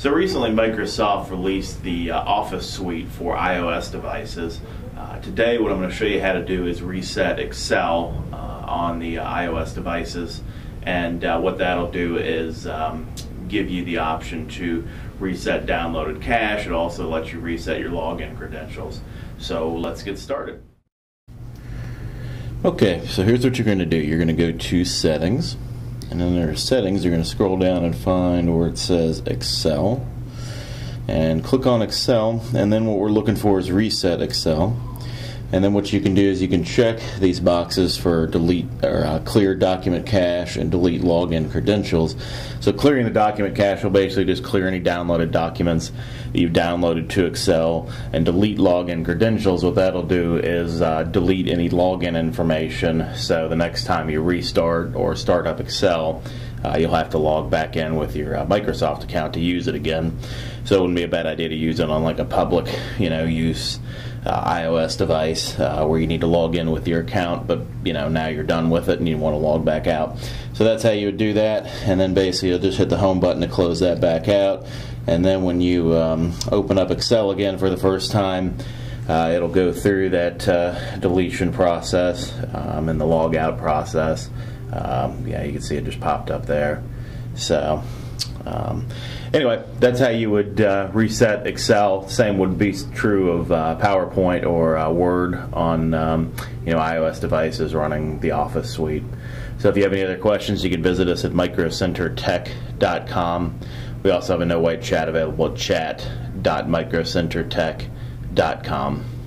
So recently, Microsoft released the uh, Office Suite for iOS devices. Uh, today, what I'm going to show you how to do is reset Excel uh, on the uh, iOS devices, and uh, what that'll do is um, give you the option to reset downloaded cache. It also lets you reset your login credentials. So let's get started. Okay, so here's what you're going to do. You're going to go to Settings, and then there's Settings. You're going to scroll down and find where it says Excel, and click on Excel. And then what we're looking for is Reset Excel. And then what you can do is you can check these boxes for delete or uh, clear document cache and delete login credentials. So clearing the document cache will basically just clear any downloaded documents that you've downloaded to Excel and delete login credentials. What that'll do is uh, delete any login information. So the next time you restart or start up Excel, uh, you'll have to log back in with your uh, Microsoft account to use it again. So it wouldn't be a bad idea to use it on like a public, you know, use uh, iOS device uh, where you need to log in with your account, but you know now you're done with it and you want to log back out. So that's how you would do that, and then basically you'll just hit the home button to close that back out, and then when you um, open up Excel again for the first time. Uh, it'll go through that uh, deletion process um, and the log out process. Um, yeah, you can see it just popped up there. So, um, anyway, that's how you would uh, reset Excel. Same would be true of uh, PowerPoint or uh, Word on um, you know iOS devices running the Office suite. So if you have any other questions, you can visit us at microcentertech.com. We also have a no white chat available at chat.microcentertech.com.